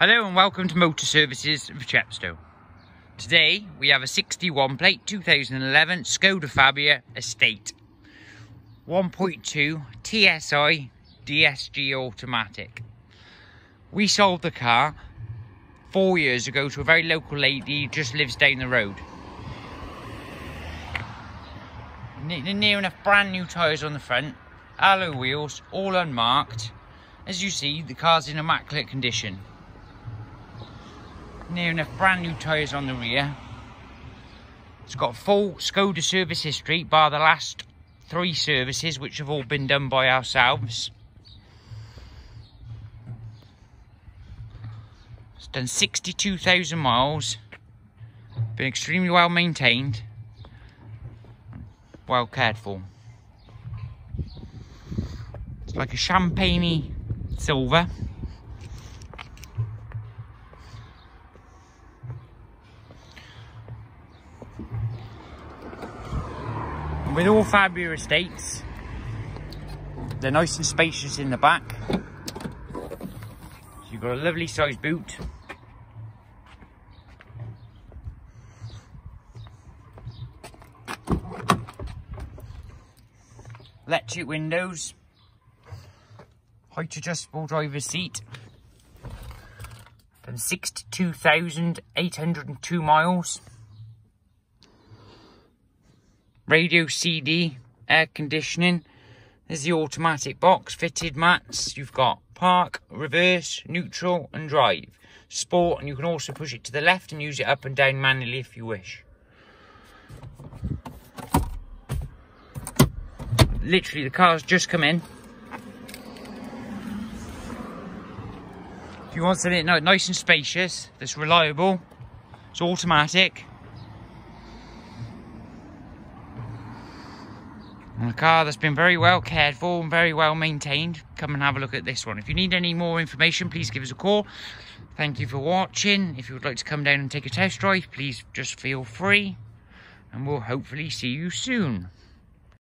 Hello and welcome to Motor Services of Chepstow. Today we have a 61 plate 2011 Skoda Fabia Estate 1.2 TSI DSG automatic. We sold the car four years ago to a very local lady who just lives down the road. Near enough brand new tyres on the front, alloy wheels, all unmarked. As you see, the car's in immaculate condition near enough brand new tyres on the rear. It's got full Skoda service history bar the last three services which have all been done by ourselves. It's done 62,000 miles, been extremely well maintained, well cared for. It's like a champagne silver. With all Fabia estates, they're nice and spacious in the back. So you've got a lovely sized boot. Electric windows. Height adjustable driver's seat. Done 62,802 miles radio CD, air conditioning. There's the automatic box, fitted mats. You've got park, reverse, neutral and drive. Sport and you can also push it to the left and use it up and down manually if you wish. Literally the car's just come in. If you want something nice and spacious, that's reliable, it's automatic, a car that's been very well cared for and very well maintained. Come and have a look at this one. If you need any more information please give us a call. Thank you for watching. If you would like to come down and take a test drive please just feel free and we'll hopefully see you soon